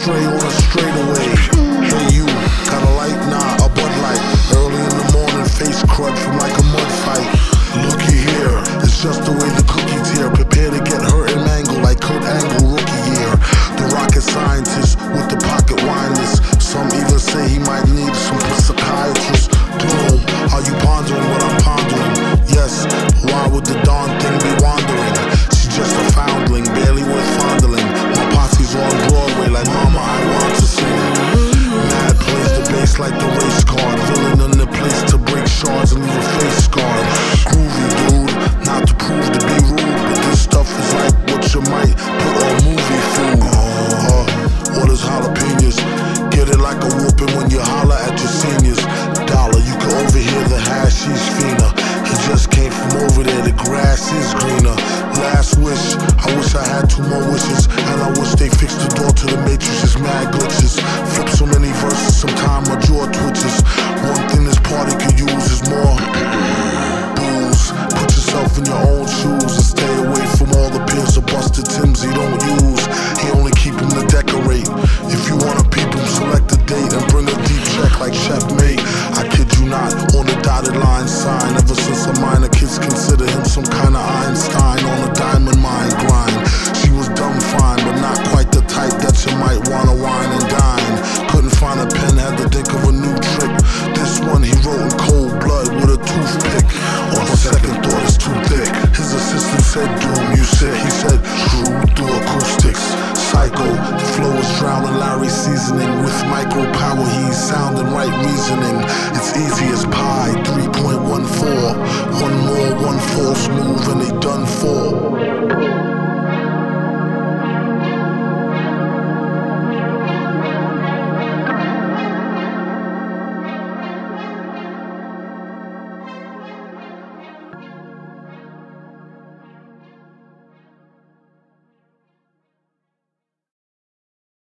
stray on a straightaway. Hey you, got a light? Nah, a Bud Light. Early in the morning, face crud from like a mud fight. Looky here, it's just the way the cookies here. Prepare to get hurt and mangled like Kurt Angle rookie year. The rocket scientist with the pocket winders. Some even say he might need like the race card. Villain in the place to break shards and leave a face scarred. Groovy dude, not to prove to be rude, but this stuff is like what you might put on movie food. Uh, what is jalapenos? Get it like a whooping when you holler at your seniors. Dollar, you can overhear the hashish fiender. He just came from over there, the grass is greener. Last wish, I wish I had two more wishes, and I wish they fixed the door to the matrix. It's mad sign. Ever since a minor, kids consider him some kind of Einstein on a diamond mine grind. She was dumb fine, but not quite the type that you might wanna wine and dine. Couldn't find a pen, had to think of a new trick. This one he wrote in cold blood with a toothpick. On second thought, it's too thick. His assistant said, Doom, you said, he said, screw through acoustics. Psycho, the flow is drowning Larry seasoning. With micro power, he's sounding right reasoning. Move, and they done for.